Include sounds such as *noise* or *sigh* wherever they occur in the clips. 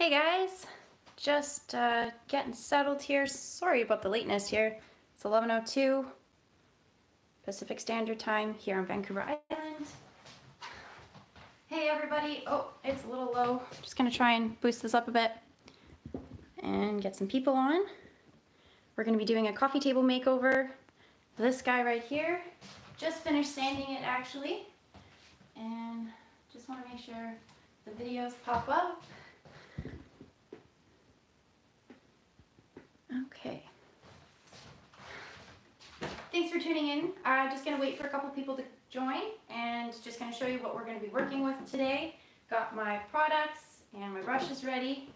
Hey guys, just uh, getting settled here. Sorry about the lateness here. It's 11.02 Pacific Standard Time here on Vancouver Island. Hey everybody, oh, it's a little low. Just gonna try and boost this up a bit and get some people on. We're gonna be doing a coffee table makeover. This guy right here, just finished sanding it actually. And just wanna make sure the videos pop up. Okay. Thanks for tuning in. I'm just going to wait for a couple people to join and just going to show you what we're going to be working with today. Got my products and my brushes ready.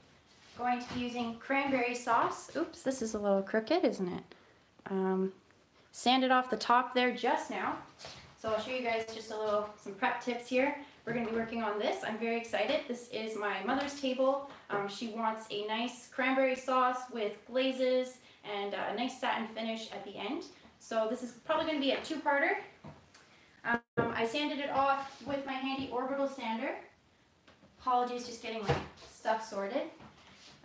Going to be using cranberry sauce. Oops, this is a little crooked, isn't it? Um, sanded off the top there just now. So I'll show you guys just a little, some prep tips here. We're going to be working on this. I'm very excited. This is my mother's table. Um, she wants a nice cranberry sauce with glazes and uh, a nice satin finish at the end. So this is probably going to be a two-parter. Um, I sanded it off with my handy orbital sander. Apologies, just getting my stuff sorted.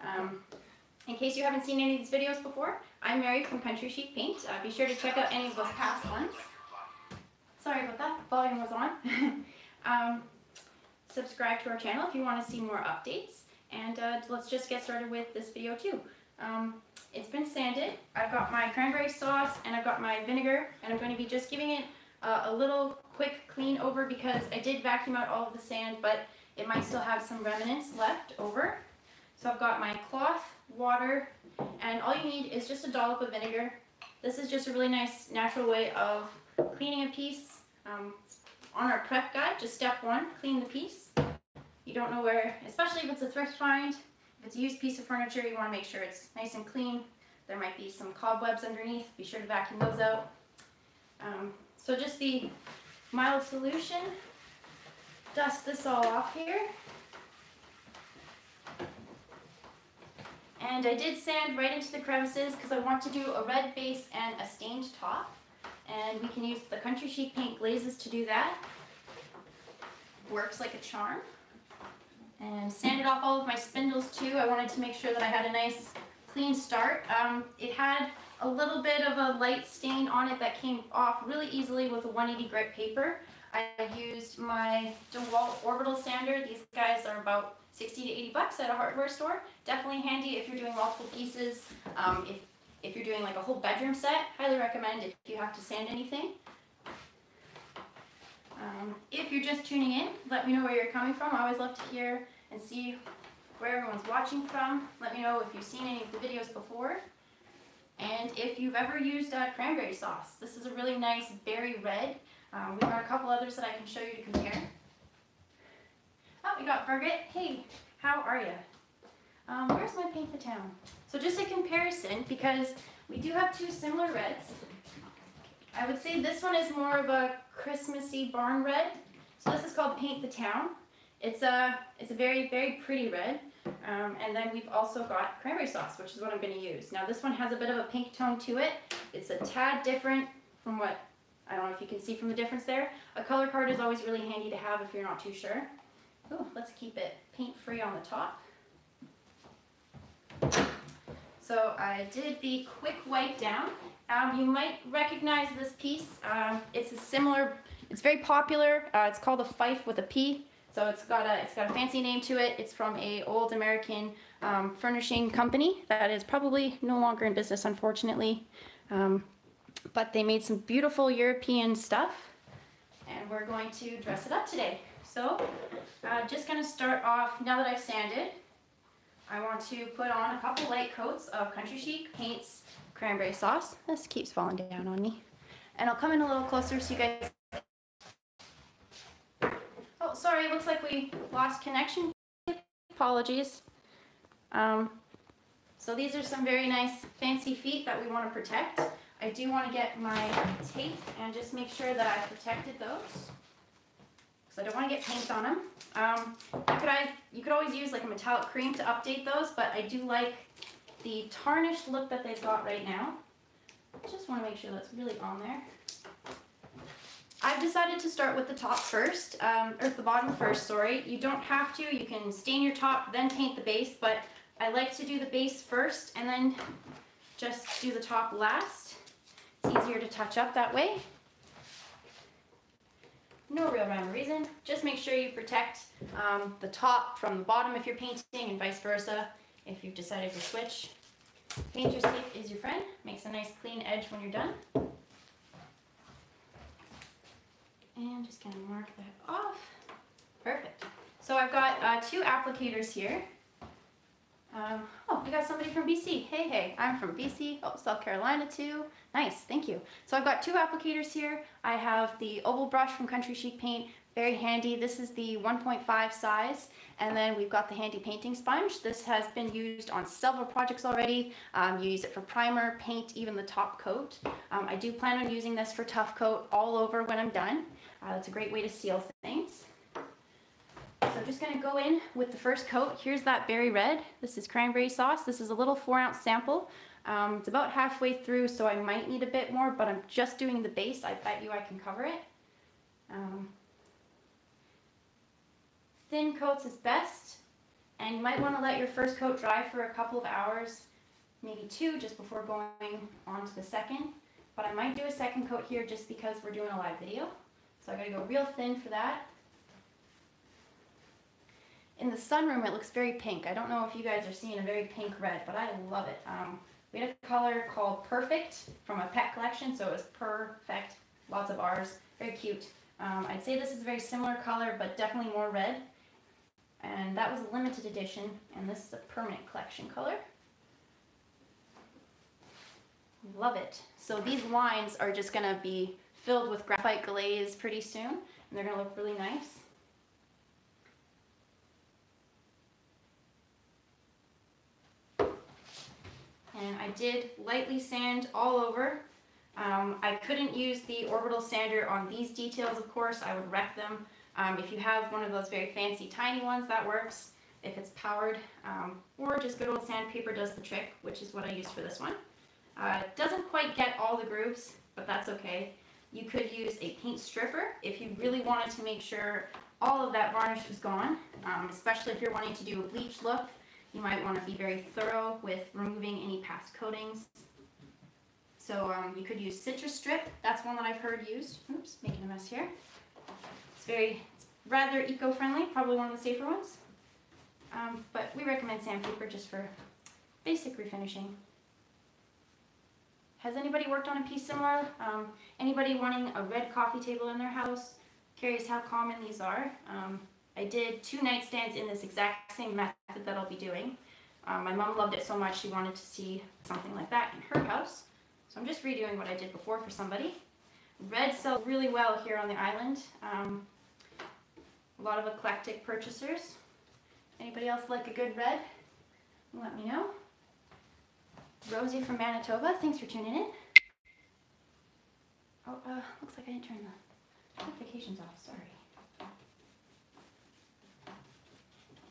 Um, in case you haven't seen any of these videos before, I'm Mary from Country Chic Paint. Uh, be sure to check out any of those past ones. Sorry about that, volume was on. *laughs* Um, subscribe to our channel if you want to see more updates. And uh, let's just get started with this video too. Um, it's been sanded. I've got my cranberry sauce and I've got my vinegar and I'm going to be just giving it uh, a little quick clean over because I did vacuum out all of the sand but it might still have some remnants left over. So I've got my cloth, water, and all you need is just a dollop of vinegar. This is just a really nice natural way of cleaning a piece. Um, on our prep guide, just step one, clean the piece. You don't know where, especially if it's a thrift find, if it's a used piece of furniture, you want to make sure it's nice and clean. There might be some cobwebs underneath. Be sure to vacuum those out. Um, so just the mild solution. Dust this all off here. And I did sand right into the crevices because I want to do a red base and a stained top and we can use the Country Chic Paint glazes to do that. Works like a charm. And sanded off all of my spindles too. I wanted to make sure that I had a nice clean start. Um, it had a little bit of a light stain on it that came off really easily with a 180 grit paper. I used my DeWalt Orbital Sander. These guys are about 60 to 80 bucks at a hardware store. Definitely handy if you're doing multiple pieces. Um, if if you're doing like a whole bedroom set, highly recommend if you have to sand anything. Um, if you're just tuning in, let me know where you're coming from. I always love to hear and see where everyone's watching from. Let me know if you've seen any of the videos before. And if you've ever used uh, cranberry sauce. This is a really nice berry red. Um, we've got a couple others that I can show you to compare. Oh, we got Birgit. Hey, how are you? Um, where's my Paint the Town? So just a comparison, because we do have two similar reds. I would say this one is more of a Christmassy barn red. So this is called Paint the Town. It's a, it's a very, very pretty red. Um, and then we've also got cranberry sauce, which is what I'm going to use. Now this one has a bit of a pink tone to it. It's a tad different from what, I don't know if you can see from the difference there. A color card is always really handy to have if you're not too sure. Ooh, let's keep it paint free on the top. So I did the quick wipe down. Um, you might recognize this piece. Um, it's a similar, it's very popular. Uh, it's called a Phyfe with a P. So it's got a it's got a fancy name to it. It's from a old American um, furnishing company that is probably no longer in business, unfortunately. Um, but they made some beautiful European stuff, and we're going to dress it up today. So, uh, just gonna start off now that I've sanded. I want to put on a couple light coats of Country Chic Paints cranberry sauce. This keeps falling down on me. And I'll come in a little closer so you guys... Oh, sorry, looks like we lost connection. Apologies. Um, so these are some very nice fancy feet that we want to protect. I do want to get my tape and just make sure that I protected those. I don't want to get paint on them. Um, you, could, you could always use like a metallic cream to update those, but I do like the tarnished look that they've got right now. Just want to make sure that's really on there. I've decided to start with the top first, um, or the bottom first, sorry. You don't have to, you can stain your top, then paint the base, but I like to do the base first and then just do the top last. It's easier to touch up that way. No real rhyme or reason. Just make sure you protect um, the top from the bottom if you're painting and vice versa if you've decided to switch. Painter's tape is your friend. Makes a nice clean edge when you're done. And just gonna mark that off. Perfect. So I've got uh, two applicators here. Um, oh, we got somebody from BC. Hey, hey, I'm from BC. Oh, South Carolina too. Nice, thank you. So I've got two applicators here. I have the oval brush from Country Chic Paint, very handy. This is the 1.5 size. And then we've got the handy painting sponge. This has been used on several projects already. Um, you use it for primer, paint, even the top coat. Um, I do plan on using this for tough coat all over when I'm done. Uh, it's a great way to seal things. So I'm just gonna go in with the first coat. Here's that berry red. This is cranberry sauce. This is a little four ounce sample. Um, it's about halfway through, so I might need a bit more, but I'm just doing the base. I bet you I can cover it. Um, thin coats is best, and you might wanna let your first coat dry for a couple of hours, maybe two, just before going on to the second. But I might do a second coat here just because we're doing a live video. So I gotta go real thin for that. In the sunroom, it looks very pink. I don't know if you guys are seeing a very pink red, but I love it. Um, we had a color called Perfect from a pet collection, so it was perfect, lots of R's, very cute. Um, I'd say this is a very similar color, but definitely more red. And that was a limited edition, and this is a permanent collection color. Love it. So these lines are just gonna be filled with graphite glaze pretty soon, and they're gonna look really nice. And I did lightly sand all over. Um, I couldn't use the orbital sander on these details, of course. I would wreck them. Um, if you have one of those very fancy tiny ones, that works if it's powered. Um, or just good old sandpaper does the trick, which is what I used for this one. Uh, doesn't quite get all the grooves, but that's okay. You could use a paint stripper if you really wanted to make sure all of that varnish was gone, um, especially if you're wanting to do a bleach look. You might want to be very thorough with removing any past coatings. So um, you could use citrus strip. That's one that I've heard used. Oops, making a mess here. It's very, it's rather eco-friendly, probably one of the safer ones. Um, but we recommend sandpaper just for basic refinishing. Has anybody worked on a piece similar? Um, anybody wanting a red coffee table in their house? Curious how common these are. I did two nightstands in this exact same method that I'll be doing. Um, my mom loved it so much she wanted to see something like that in her house. So I'm just redoing what I did before for somebody. Red sells really well here on the island. Um, a lot of eclectic purchasers. Anybody else like a good red? Let me know. Rosie from Manitoba, thanks for tuning in. Oh, uh, looks like I didn't turn the notifications off, sorry.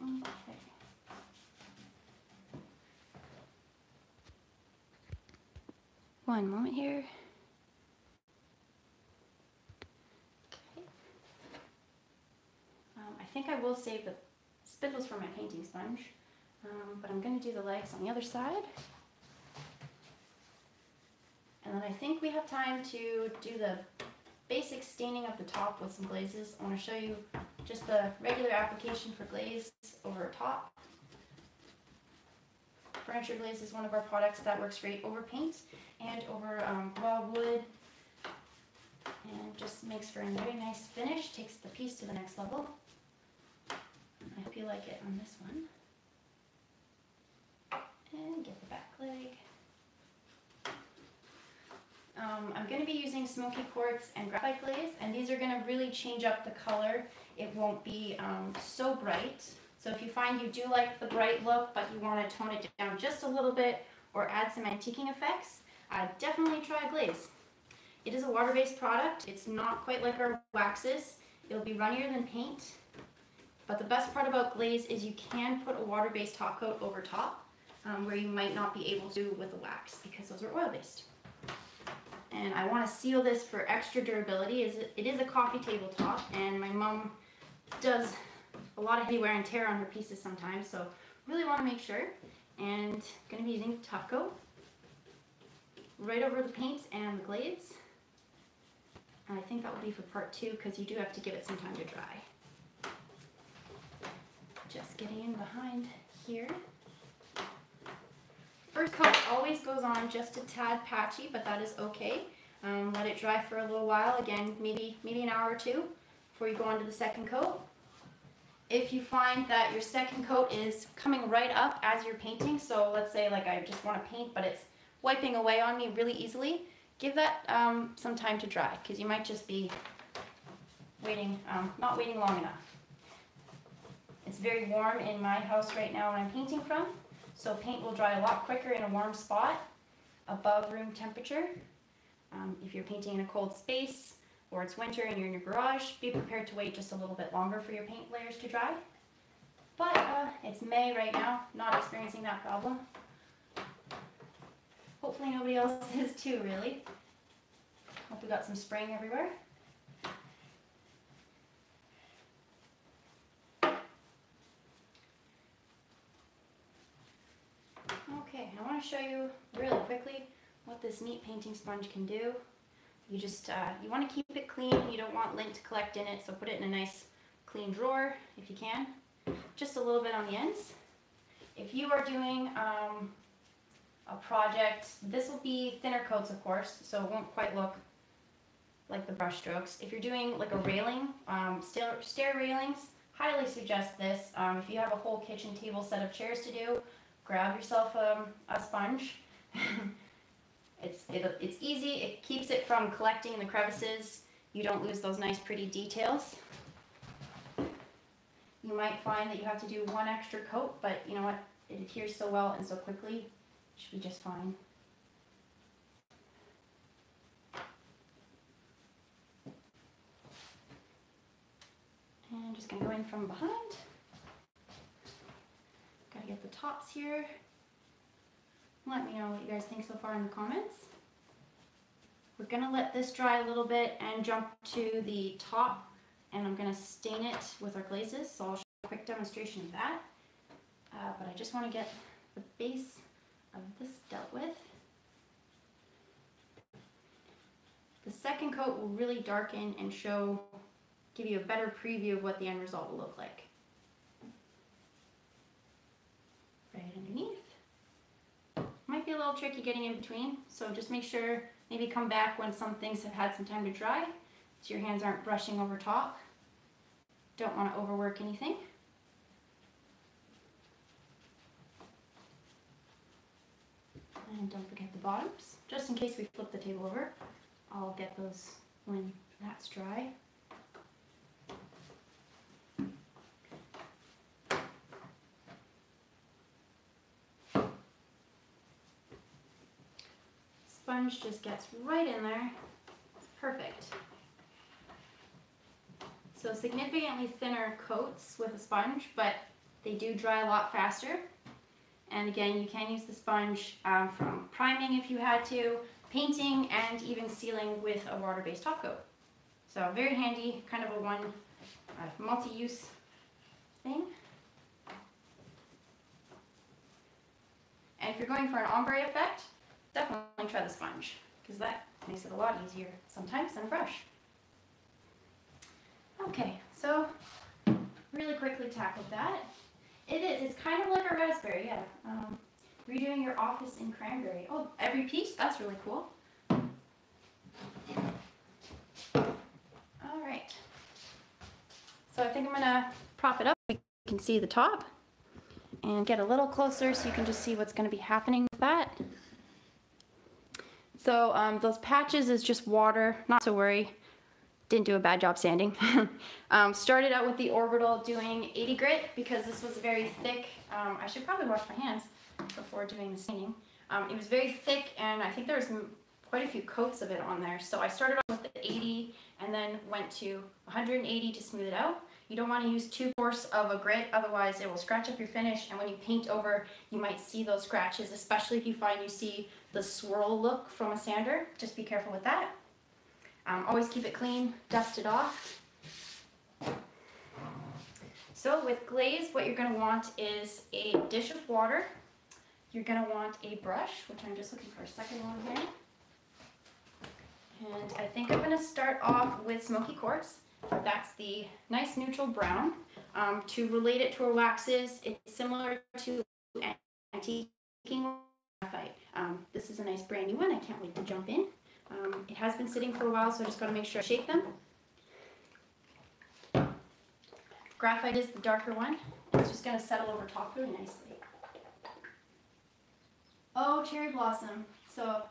Okay. One moment here. Okay. Um, I think I will save the spindles for my painting sponge, um, but I'm going to do the legs on the other side. And then I think we have time to do the basic staining of the top with some glazes. I want to show you just the regular application for glaze over top. Furniture glaze is one of our products that works great over paint and over um, raw wood and just makes for a very nice finish, takes the piece to the next level. I feel like it on this one. And get the back leg. Um, I'm going to be using smoky quartz and graphite glaze, and these are going to really change up the color. It won't be um, so bright. So if you find you do like the bright look, but you want to tone it down just a little bit or add some antiquing effects, uh, definitely try glaze. It is a water-based product. It's not quite like our waxes. It'll be runnier than paint. But the best part about glaze is you can put a water-based top coat over top um, where you might not be able to with a wax because those are oil-based. and I want to seal this for extra durability. It is a coffee table top and my mom does a lot of heavy wear and tear on her pieces sometimes so really want to make sure and going to be using Tough Coat right over the paint and the glaze. And I think that will be for part two because you do have to give it some time to dry. Just getting in behind here. First coat always goes on just a tad patchy, but that is okay. Um, let it dry for a little while, again, maybe, maybe an hour or two before you go on to the second coat. If you find that your second coat is coming right up as you're painting, so let's say like I just want to paint, but it's wiping away on me really easily, give that um, some time to dry because you might just be waiting, um, not waiting long enough. It's very warm in my house right now when I'm painting from, so paint will dry a lot quicker in a warm spot above room temperature. Um, if you're painting in a cold space or it's winter and you're in your garage, be prepared to wait just a little bit longer for your paint layers to dry. But uh, it's May right now, not experiencing that problem. Hopefully nobody else *laughs* is too, really. Hope we got some spraying everywhere. Okay, I want to show you really quickly what this neat painting sponge can do. You just, uh, you want to keep clean. You don't want lint to collect in it, so put it in a nice clean drawer if you can. Just a little bit on the ends. If you are doing um, a project. This will be thinner coats, of course, so it won't quite look like the brush strokes. If you're doing like a railing, um, stair, stair railings, highly suggest this. Um, if you have a whole kitchen table set of chairs to do, grab yourself um, a sponge. *laughs* it's, it, it's easy, it keeps it from collecting in the crevices. You don't lose those nice pretty details. You might find that you have to do one extra coat, but you know what? It adheres so well and so quickly it should be just fine. And I'm just to go in from behind. Got to get the tops here. Let me know what you guys think so far in the comments. We're to let this dry a little bit and jump to the top and I'm to stain it with our glazes. So I'll show a quick demonstration of that. Uh, but I just want to get the base of this dealt with. The second coat will really darken and show, give you a better preview of what the end result will look like. Right underneath. Might be a little tricky getting in between, so just make sure, maybe come back when some things have had some time to dry, so your hands aren't brushing over top. Don't want to overwork anything. And don't forget the bottoms. Just in case we flip the table over, I'll get those when that's dry. Sponge just gets right in there. Perfect. So significantly thinner coats with a sponge, but they do dry a lot faster. And again, you can use the sponge um, from priming if you had to, painting, and even sealing with a water-based top coat. So very handy, kind of a one uh, multi-use thing. And if you're going for an ombre effect, definitely try the sponge, because that makes it a lot easier sometimes than a brush. Okay, so really quickly tackled that. It is. It's kind of like a raspberry, yeah. Um, redoing your office in cranberry. Oh, every piece? That's really cool. All right. So I think I'm gonna prop it up. You can see the top and get a little closer so you can just see what's gonna be happening with that. So um, those patches is just water, not to worry didn't do a bad job sanding. *laughs* um, started out with the orbital doing 80 grit because this was very thick. Um, I should probably wash my hands before doing the sanding. Um, it was very thick and I think there was quite a few coats of it on there. So I started off with the 80 and then went to 180 to smooth it out. You don't want to use too coarse of a grit, otherwise it will scratch up your finish and when you paint over, you might see those scratches, especially if you find you see the swirl look from a sander. Just be careful with that. Um, always keep it clean, dust it off. So with glaze, what you're gonna want is a dish of water. You're gonna want a brush, which I'm just looking for a second one here. And I think I'm gonna start off with smoky quartz. That's the nice neutral brown. Um, to relate it to our waxes, it's similar to antiquing graphite. Um, this is a nice brand new one. I can't wait to jump in. Um, it has been sitting for a while, so I just gotta make sure I shake them. Graphite is the darker one. It's just gonna settle over top really nicely. Oh, cherry blossom. So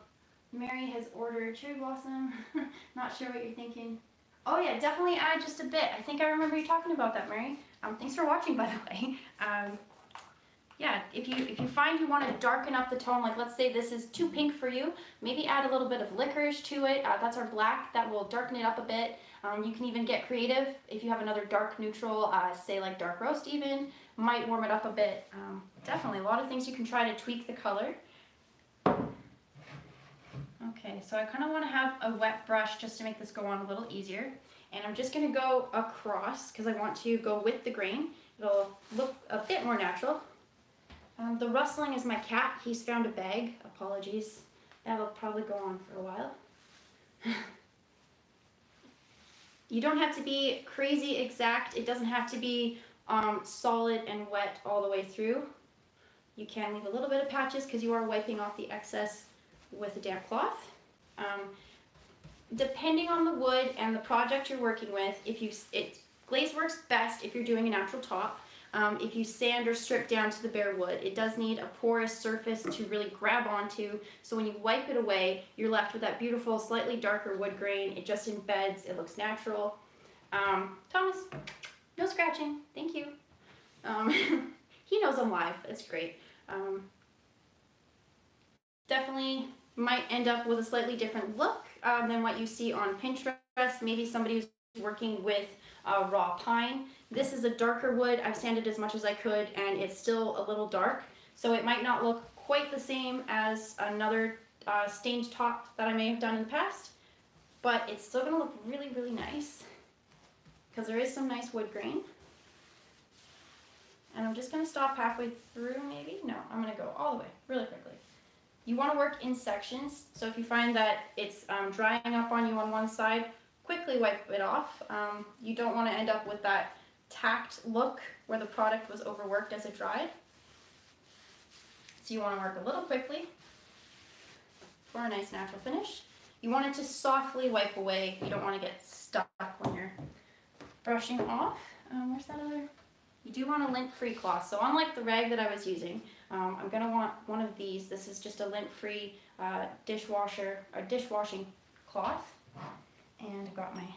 Mary has ordered cherry blossom. *laughs* Not sure what you're thinking. Oh yeah, definitely add just a bit. I think I remember you talking about that, Mary. Um, thanks for watching, by the way. Um, yeah, if you if you find you want to darken up the tone, like let's say this is too pink for you, maybe add a little bit of licorice to it. Uh, that's our black. That will darken it up a bit. Um, you can even get creative if you have another dark neutral, uh, say like dark roast even, might warm it up a bit. Um, definitely, a lot of things you can try to tweak the color. Okay, so I kind of want to have a wet brush just to make this go on a little easier. And I'm just going to go across because I want to go with the grain. It'll look a bit more natural. Um, the rustling is my cat. He's found a bag. Apologies. That'll probably go on for a while. *laughs* you don't have to be crazy exact. It doesn't have to be um, solid and wet all the way through. You can leave a little bit of patches because you are wiping off the excess with a damp cloth. Um, depending on the wood and the project you're working with, if you it glaze works best if you're doing a natural top. Um, if you sand or strip down to the bare wood, it does need a porous surface to really grab onto. So when you wipe it away, you're left with that beautiful, slightly darker wood grain. It just embeds, it looks natural. Um, Thomas, no scratching, thank you. Um, *laughs* he knows I'm live, that's great. Um, definitely might end up with a slightly different look um, than what you see on Pinterest. Maybe somebody who's working with uh, raw pine. This is a darker wood. I've sanded as much as I could and it's still a little dark. So it might not look quite the same as another uh, stained top that I may have done in the past, but it's still gonna look really, really nice because there is some nice wood grain. And I'm just gonna stop halfway through maybe. No, I'm gonna go all the way really quickly. You want to work in sections, so if you find that it's um, drying up on you on one side, quickly wipe it off. Um, you don't want to end up with that tacked look where the product was overworked as it dried. So you want to work a little quickly for a nice natural finish. You want it to softly wipe away. You don't want to get stuck when you're brushing off. Um, where's that other? You do want a lint-free cloth. So unlike the rag that I was using, um, I'm gonna want one of these. This is just a lint-free uh, dishwasher, or dishwashing cloth. And I've got my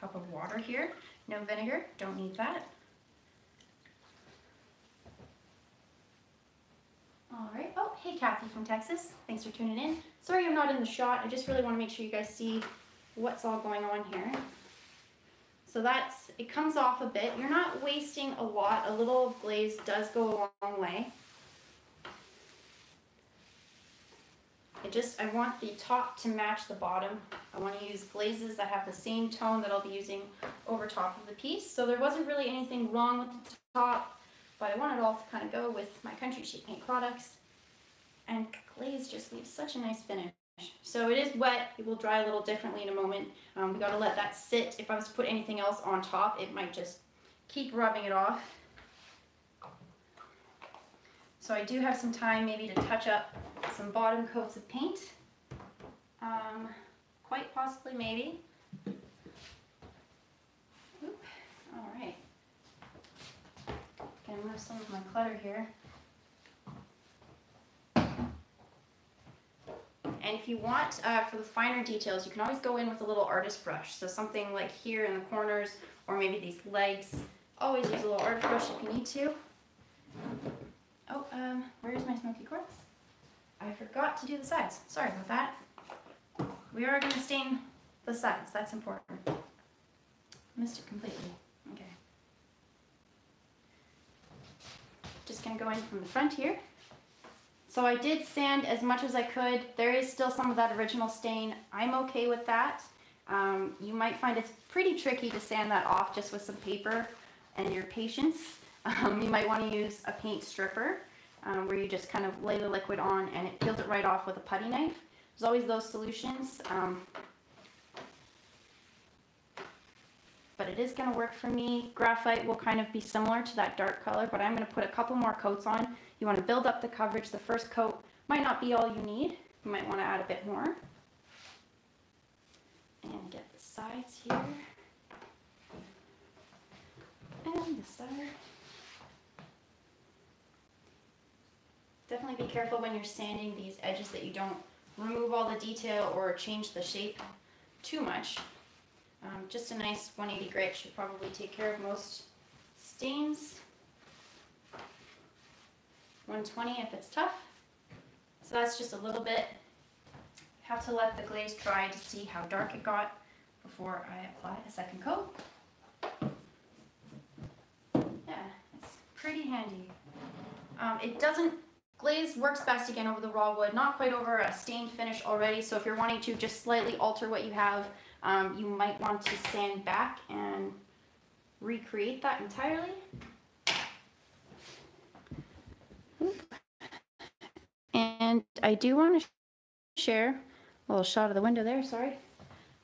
cup of water here. No vinegar, don't need that. All right, oh, hey Kathy from Texas. Thanks for tuning in. Sorry I'm not in the shot. I just really wanna make sure you guys see what's all going on here. So that's, it comes off a bit. You're not wasting a lot. A little glaze does go a long way. I just, I want the top to match the bottom. I want to use glazes that have the same tone that I'll be using over top of the piece. So there wasn't really anything wrong with the top, but I want it all to kind of go with my Country Chic Paint products. And glaze just leaves such a nice finish. So it is wet, it will dry a little differently in a moment. Um, we gotta let that sit. If I was to put anything else on top, it might just keep rubbing it off. So I do have some time maybe to touch up some bottom coats of paint. Um, quite possibly maybe. Oop. All right. Gonna move some of my clutter here. And if you want, uh, for the finer details, you can always go in with a little artist brush. So something like here in the corners, or maybe these legs. Always use a little artist brush if you need to. Oh, um, where's my smoky quartz? I forgot to do the sides. Sorry about that. We are going to stain the sides. That's important. Missed it completely. Okay. Just going to go in from the front here. So I did sand as much as I could. There is still some of that original stain. I'm okay with that. Um, you might find it's pretty tricky to sand that off just with some paper and your patience. Um, you might want to use a paint stripper um, where you just kind of lay the liquid on and it peels it right off with a putty knife. There's always those solutions. Um, but it is going to work for me. Graphite will kind of be similar to that dark color, but I'm going to put a couple more coats on. You want to build up the coverage. The first coat might not be all you need. You might want to add a bit more. And get the sides here. And the side. Definitely be careful when you're sanding these edges that you don't remove all the detail or change the shape too much. Um, just a nice 180 grit should probably take care of most stains. 120 if it's tough. So that's just a little bit. Have to let the glaze dry to see how dark it got before I apply a second coat. Yeah, it's pretty handy. Um, it doesn't Glaze works best again over the raw wood, not quite over a stained finish already. So if you're wanting to just slightly alter what you have, um, you might want to sand back and recreate that entirely. And I do want to share a little shot of the window there, sorry.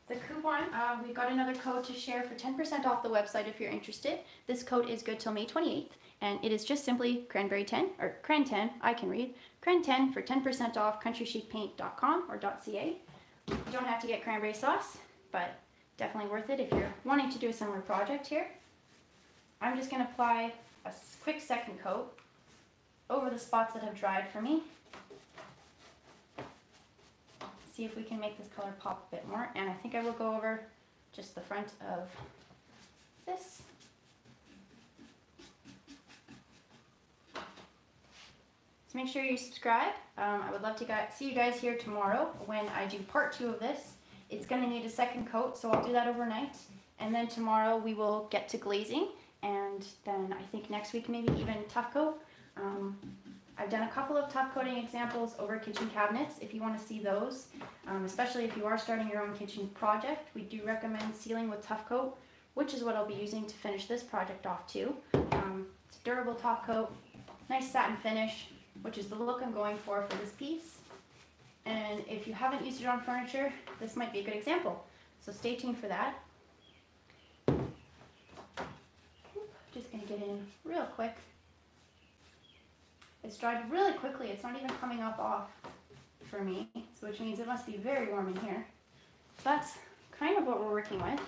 The coupon, uh, we've got another code to share for 10% off the website if you're interested. This code is good till May 28th and it is just simply cranberry 10 or cran 10 I can read. Cran 10 for 10% off countrychicpaint.com or .ca you don't have to get cranberry sauce but definitely worth it if you're wanting to do a similar project here. I'm just going to apply a quick second coat over the spots that have dried for me. See if we can make this color pop a bit more and I think I will go over just the front of this Make sure you subscribe. Um, I would love to see you guys here tomorrow when I do part two of this. It's going to need a second coat, so I'll do that overnight. And then tomorrow we will get to glazing, and then I think next week maybe even tough coat. Um, I've done a couple of tough coating examples over kitchen cabinets if you want to see those, um, especially if you are starting your own kitchen project. We do recommend sealing with tough coat, which is what I'll be using to finish this project off too. Um, it's durable top coat, nice satin finish, which is the look I'm going for for this piece. And if you haven't used it on furniture, this might be a good example. So stay tuned for that. Just gonna get in real quick. It's dried really quickly. It's not even coming up off for me, so which means it must be very warm in here. That's kind of what we're working with.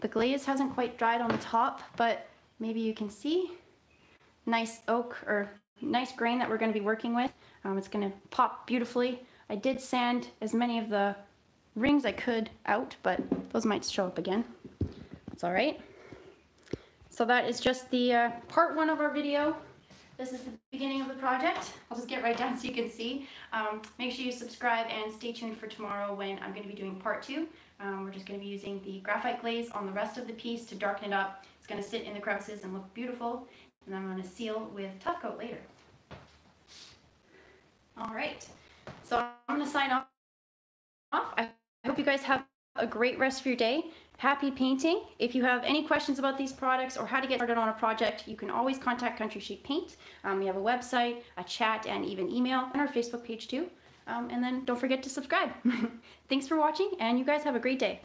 The glaze hasn't quite dried on the top, but maybe you can see nice oak or nice grain that we're going to be working with. Um, it's going to pop beautifully. I did sand as many of the rings I could out, but those might show up again. That's all right. So that is just the uh, part one of our video. This is the beginning of the project. I'll just get right down so you can see. Um, make sure you subscribe and stay tuned for tomorrow when I'm going to be doing part two. Um, we're just going to be using the graphite glaze on the rest of the piece to darken it up. It's going to sit in the crevices and look beautiful. And I'm going to seal with Tough Coat later. All right, so I'm going to sign off. I hope you guys have a great rest of your day. Happy painting. If you have any questions about these products or how to get started on a project, you can always contact Country Chic Paint. Um, we have a website, a chat, and even email, and our Facebook page too. Um, and then don't forget to subscribe. *laughs* Thanks for watching, and you guys have a great day.